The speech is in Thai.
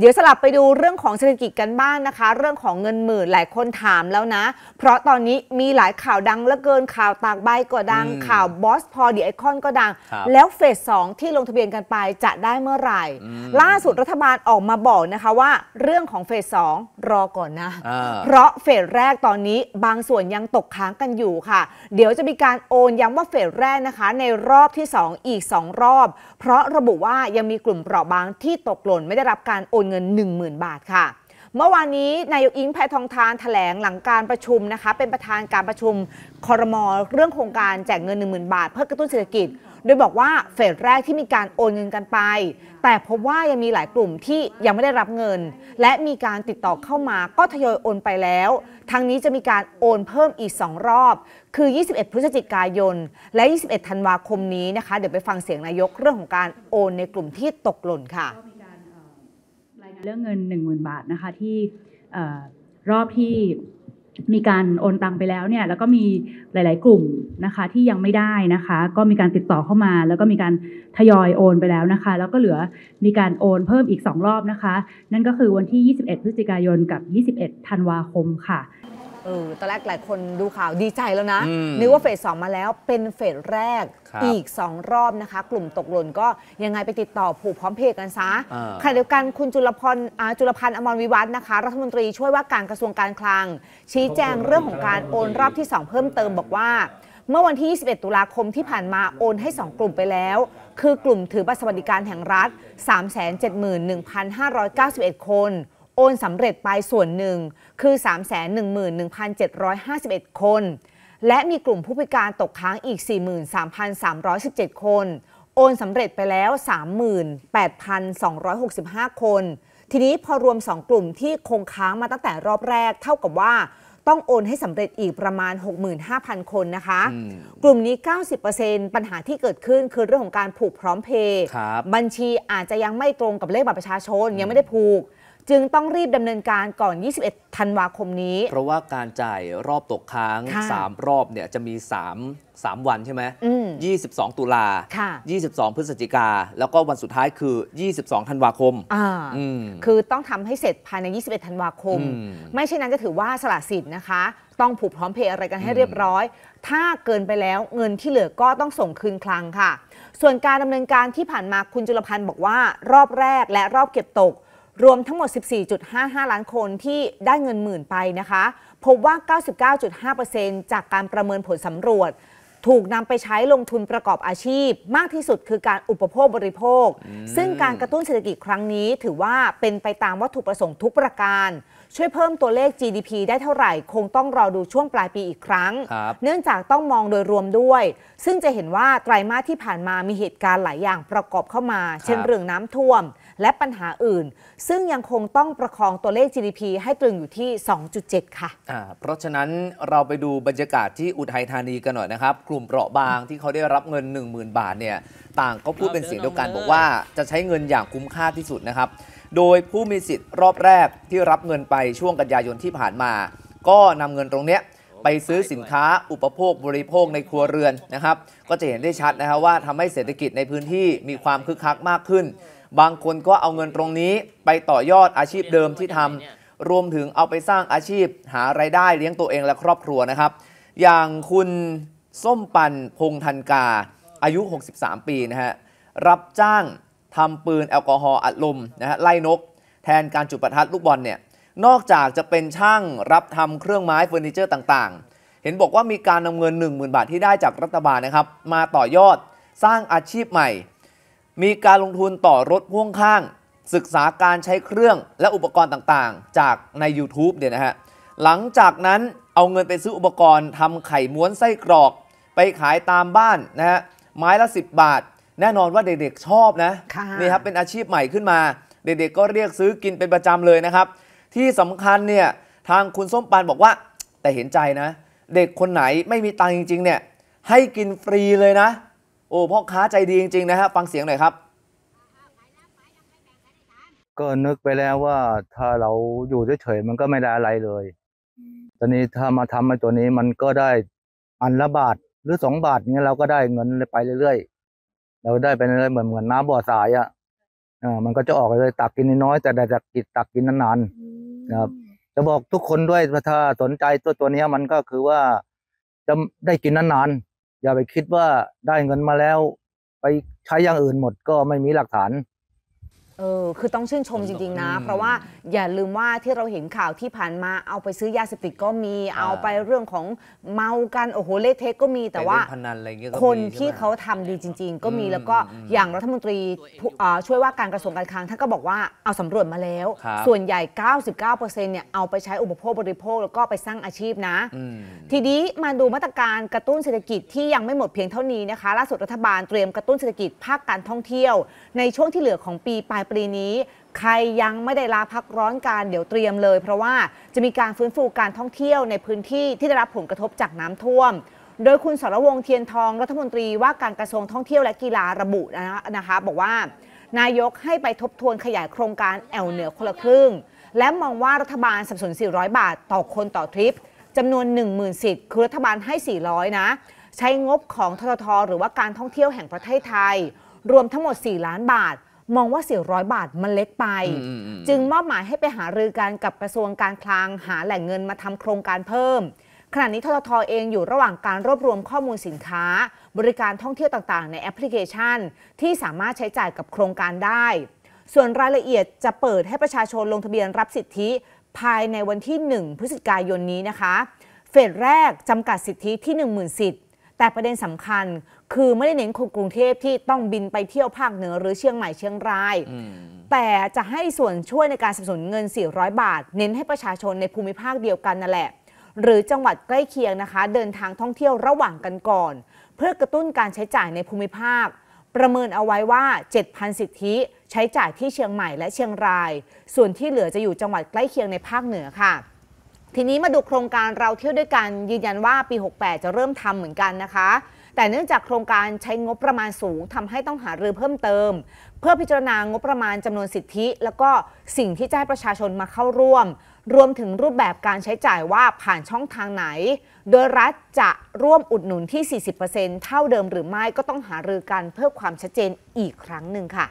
เดี๋ยวสลับไปดูเรื่องของเศรษฐกิจกันบ้างนะคะ เรื่องของเงินหมื่นหลายคนถามแล้วนะ เพราะตอนนี้มีหลายข่าวดังเหลือเกินข่าวตากใบก็ดังอืมข่าวบอสพอดีไอคอนก็ดังครับแล้วเฟสสองที่ลงทะเบียนกันไปจะได้เมื่อไหร่อืมล่าสุดรัฐบาลออกมาบอกนะคะว่า เรื่องของเฟสสองรอก่อนนะอ่าเพราะเฟสแรกตอนนี้บางส่วนยังตกค้างกันอยู่ค่ะ เดี๋ยวจะมีการโอนย้ำว่าเฟสแรกนะคะ ในรอบที่ 2 อีก 2 รอบ เพราะระบุว่ายังมีกลุ่มเปราะบางที่ตกหล่นไม่ได้รับการโอนเงิน 10,000 บาทค่ะ เมื่อวานนี้นายกอิงแพทองทานแถลงหลังการประชุมนะคะ เป็นประธานการประชุมคอรมอเรื่องโครงการแจกเงิน 10,000 บาท เพื่อกระตุ้นเศรษฐกิจ โดยบอกว่าเฟสแรกที่มีการโอนเงินกันไป แต่พบว่ายังมีหลายกลุ่มที่ยังไม่ได้รับเงิน และมีการติดต่อเข้ามาก็ทยอยโอนไปแล้วทางนี้จะมีการโอนเพิ่มอีก 2 รอบ คือ 21 พฤศจิกายน และ 21 ธันวาคมนี้นะคะ เดี๋ยวไปฟังเสียงนายกเรื่องของการโอนในกลุ่มที่ตกหล่นค่ะ เรื่องเงิน 1 0,000 บาทนะคะที่รอบที่มีการโอนตังไปแล้วเนี่ยแล้วก็มีหลาย ๆ กลุ่มนะคะที่ยังไม่ได้นะคะ ก็มีการติดต่อเข้ามา แล้วก็มีการทยอยโอนไปแล้วนะคะ แล้วก็เหลือมีการโอนเพิ่มอีก 2 รอบนะคะ นั่นก็คือวันที่ 21 พฤศจิกายนกับ 21 ธันวาคมค่ะ เออตอนแรกหลายคนดูข่าวดีใจแล้วนะ อืมนึกว่าเฟสสองมาแล้วเป็นเฟสแรกครับอีก 2 รอบนะคะ กลุ่มตกหล่นก็ยังไงไปติดต่อผูกพร้อมเพย์กันซะอ่า ขณะเดียวกันคุณจุลพรอ่าจุลพันธ์อมรวิวัฒน์นะคะ รัฐมนตรีช่วยว่าการกระทรวงการคลัง ชี้แจงเรื่องของการโอนรอบที่ 2 เพิ่มเติมบอกว่า เมื่อวันที่ 21 ตุลาคมที่ผ่านมาโอนให้ 2 กลุ่มไปแล้ว คือกลุ่มถือบัตรสวัสดิการแห่งรัฐ 371,591 คน โอนสำเร็จไปส่วนหนึ่งคือ 311,751 คน และมีกลุ่มผู้พิการตกค้างอีก 43,317 คน โอนสำเร็จไปแล้ว 38,265 คน ทีนี้พอรวม 2 กลุ่มที่คงค้างมาตั้งแต่รอบแรกเท่ากับว่าต้องโอนให้สำเร็จอีกประมาณ 65,000 คนนะคะอืมกลุ่มนี้ 90%ปัญหาที่เกิดขึ้นคือเรื่องของการผูกพร้อมเพย์ครับบัญชีอาจจะยังไม่ตรงกับเลขบัตรประชาชนยังไม่ได้ผูก จึงต้องรีบดำเนินการก่อน 21 ธันวาคมนี้ เพราะว่าการจ่ายรอบตกค้าง ค่ะ3 รอบเนี่ยจะมี 3 3 วันใช่ไหมอืม22 ตุลา ค่ะ 22 พฤศจิกา แล้วก็วันสุดท้ายคือ 22 ธันวาคม อ่า อืม คือต้องทำให้เสร็จภายใน 21 ธันวาคม อืมไม่เช่นนั้นจะถือว่าสละสิทธิ์นะคะ ต้องผูกพร้อมเพย์อะไรกันให้เรียบร้อย ถ้าเกินไปแล้วเงินที่เหลือก็ต้องส่งคืนคลังค่ะ ส่วนการดำเนินการที่ผ่านมาคุณจุลพันธ์บอกว่า รอบแรกและรอบเก็บตก รวมทั้งหมด 14.55 ล้านคนที่ได้เงินหมื่นไปนะคะ พบว่า 99.5%จากการประเมินผลสำรวจ ถูกนำไปใช้ลงทุนประกอบอาชีพ มากที่สุดคือการอุปโภคบริโภค ซึ่งการกระตุ้นเศรษฐกิจครั้งนี้ ถือว่าเป็นไปตามวัตถุประสงค์ทุกประการ ช่วยเพิ่มตัวเลข GDP ได้เท่าไหร่ คงต้องรอดูช่วงปลายปีอีกครั้งครับเนื่องจากต้องมองโดยรวมด้วย ซึ่งจะเห็นว่าไตรมาสที่ผ่านมามีเหตุการณ์หลายอย่างประกอบเข้ามา เช่นเรื่องน้ำท่วม และปัญหาอื่น ซึ่งยังคงต้องประคองตัวเลข GDP ให้ตรึงอยู่ที่ 2.7 ค่ะอ่าเพราะฉะนั้นเราไปดูบรรยากาศที่อุทัยธานีกันหน่อยนะครับ กลุ่มเปราะบางที่เขาได้รับเงิน 10,000 บาทเนี่ยต่างก็พูดเป็นเสียงเดียวกัน บอกว่าจะใช้เงินอย่างคุ้มค่าที่สุดนะครับ โดยผู้มีสิทธิ์รอบแรกที่รับเงินไปช่วงกันยายนที่ผ่านมา ก็นำเงินตรงเนี้ยไปซื้อสินค้าอุปโภคบริโภคในครัวเรือนนะครับ ก็จะเห็นได้ชัดนะครับว่าทำให้เศรษฐกิจในพื้นที่มีความคึกคักมากขึ้น บางคนก็เอาเงินตรงนี้ไปต่อยอดอาชีพเดิมที่ทำรวมถึงเอาไปสร้างอาชีพหาไรายได้เลี้ยงตัวเองและครอบครัวนะครับ อย่างคุณส้มปันพงธันกา อายุ 63 ปีนะฮะรับจ้างทำปืนแอลกอฮอล์อัดลมนะฮะไล่นก แทนการจุดประทัดลูกบอลเนี่ยนอกจากจะเป็นช่างรับทำเครื่องไม้เฟอร์นิเจอร์ต่างๆ เห็นบอกว่ามีการนำเงิน 10,000 บาทที่ได้จากรัฐบาลนะครับ มาต่อยอดสร้างอาชีพใหม่ มีการลงทุนต่อรถพ่วงข้าง ศึกษาการใช้เครื่องและอุปกรณ์ต่างๆ จากใน YouTube เนี่ยนะฮะหลังจากนั้นเอาเงินไปซื้ออุปกรณ์ทำไข่ม้วนไส้กรอก ไปขายตามบ้านนะฮะไม้ละ 10 บาท แน่นอนว่าเด็กๆชอบนะค่ะนี่ครับเป็นอาชีพใหม่ขึ้นมา เด็กๆก็เรียกซื้อกินเป็นประจำเลยนะครับ ที่สำคัญเนี่ยทางคุณส้มปานบอกว่า แต่เห็นใจนะ เด็กคนไหนไม่มีตังค์จริงๆเนี่ยให้กินฟรีเลยนะ โอ้พ่อค้าใจดีจริงๆนะฮะฟังเสียงหน่อยครับ ก็นึกไปแล้วว่าถ้าเราอยู่เฉยๆมันก็ไม่ได้อะไรเลย ตอนนี้ถ้ามาทำไอ้ตัวนี้มันก็ได้อันละบาทหรือสองบาทเงี้ยเราก็ได้เงินไปเรื่อยๆ เราได้ไปเรื่อยๆเหมือนเหมือนน้ำบ่อสายอะอ่ามันก็จะออกเลยตักกินน้อยๆแต่ได้ตักกินตักกินนานๆครับ จะบอกทุกคนด้วยว่าถ้าสนใจตัวตัวนี้มันก็คือว่าจะได้กินนานๆ อย่าไปคิดว่าได้เงินมาแล้ว ไปใช้อย่างอื่นหมดก็ไม่มีหลักฐาน เออคือต้องชื่นชมจริงๆนะอืมเพราะว่าอย่าลืมว่าที่เราเห็นข่าวที่ผ่านมาเอาไปซื้อยาเสพติดก็มีอ่าเอาไปเรื่องของเมากันโอ้โหเละเทะก็มีแต่ว่าไปเล่นพนันอะไรเงี้ยก็มีคนใช่ไหมที่เขาทำดีจริง ๆ ก็มีอืมแล้วก็อืมอย่างรัฐมนตรีผู้อ่าช่วยว่าการกระทรวงการคลังท่านก็บอกว่าเอาสำรวจมาแล้วครับส่วนใหญ่ 99%เนี่ยเอาไปใช้อุปโภคบริโภคแล้วก็ไปสร้างอาชีพนะอืมทีนี้มาดูมาตรการกระตุ้นเศรษฐกิจที่ยังไม่หมดเพียงเท่านี้นะคะล่าสุดรัฐบาลเตรียมกระตุ้นเศรษฐกิจภาคการท่องเที่ยว ในช่วงที่เหลือของปีปลายปีนี้ ใครยังไม่ได้ลาพักร้อนการเดี๋ยวเตรียมเลย เพราะว่าจะมีการฟื้นฟูการท่องเที่ยวในพื้นที่ที่ได้รับผลกระทบจากน้ำท่วม โดยคุณสรวงเทียนทองรัฐมนตรีว่าการกระทรวงท่องเที่ยวและกีฬาระบุนะคะนะคะบอกว่านายกให้ไปทบทวนขยายโครงการแอลเหนือคนละครึ่ง และมองว่ารัฐบาลสนับสนุน400 บาทต่อคนต่อทริปจำนวน 10,000 สิทธิ์คือรัฐบาลให้ 400 นะ ใช้งบของทททหรือว่าการท่องเที่ยวแห่งประเทศไทย รวมทั้งหมด 4 ล้านบาท มองว่า 400 บาทมันเล็กไปอืมอืมอืมจึงมอบหมายให้ไปหารือกันกับกระทรวงการคลังหาแหล่งเงินมาทำโครงการเพิ่มขณะนี้ทททเองอยู่ระหว่างการรวบรวมข้อมูลสินค้า บริการท่องเที่ยวต่างๆ ในแอปพลิเคชัน ที่สามารถใช้จ่ายกับโครงการได้ ส่วนรายละเอียดจะเปิดให้ประชาชนลงทะเบียนรับสิทธิ ภายในวันที่ 1 พฤศจิกายนนี้นะคะ เฟสแรกจำกัดสิทธิที่ 10,000 สิทธิ์ แต่ประเด็นสำคัญ คือไม่ได้เน้นคนกรุงเทพที่ต้องบินไปเที่ยวภาคเหนือหรือเชียงใหม่เชียงรายอืมแต่จะให้ส่วนช่วยในการสนับสนุนเงิน 400 บาท เน้นให้ประชาชนในภูมิภาคเดียวกันนั่นแหละ หรือจังหวัดใกล้เคียงนะคะ เดินทางท่องเที่ยวระหว่างกันก่อน เพื่อกระตุ้นการใช้จ่ายในภูมิภาค ประเมินเอาไว้ว่า 7,000 สิทธิใช้จ่ายที่เชียงใหม่และเชียงราย ส่วนที่เหลือจะอยู่จังหวัดใกล้เคียงในภาคเหนือค่ะทีนี้มาดูโครงการเราเที่ยวด้วยกันยืนยันว่าปี 68 จะเริ่มทำเหมือนกันนะคะ แต่เนื่องจากโครงการใช้งบประมาณสูงทำให้ต้องหารือเพิ่มเติม เพื่อพิจารณางบประมาณจำนวนสิทธิ แล้วก็สิ่งที่จะให้ประชาชนมาเข้าร่วม รวมถึงรูปแบบการใช้จ่ายว่าผ่านช่องทางไหน โดยรัฐจะร่วมอุดหนุนที่ 40%เท่าเดิมหรือไม่ก็ต้องหารือกันเพื่อความชัดเจนอีกครั้งหนึ่งค่ะ